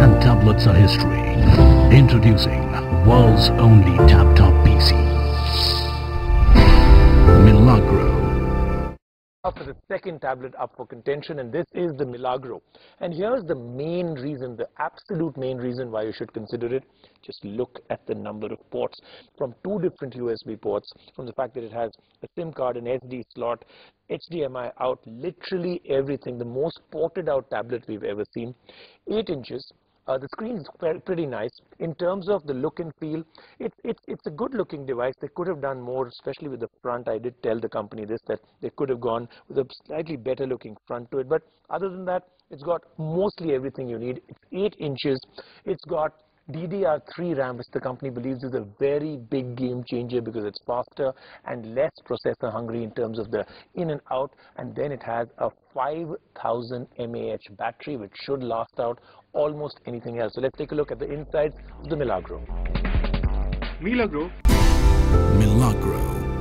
and tablets are history. Introducing world's only TabTop PC. Milagrow. for the second tablet up for contention and this is the Milagrow and here's the main reason the absolute main reason why you should consider it just look at the number of ports from two different USB ports from the fact that it has a SIM card an SD slot HDMI out literally everything the most ported out tablet we've ever seen 8 inches uh, the screen is pretty nice. In terms of the look and feel, it's, it's, it's a good looking device. They could have done more, especially with the front. I did tell the company this, that they could have gone with a slightly better looking front to it. But other than that, it's got mostly everything you need. It's 8 inches. It's got DDR3 RAM, which the company believes is a very big game changer because it's faster and less processor hungry in terms of the in and out. And then it has a 5000 mAh battery, which should last out almost anything else. So let's take a look at the insides of the Milagrow. Milagrow. Milagrow.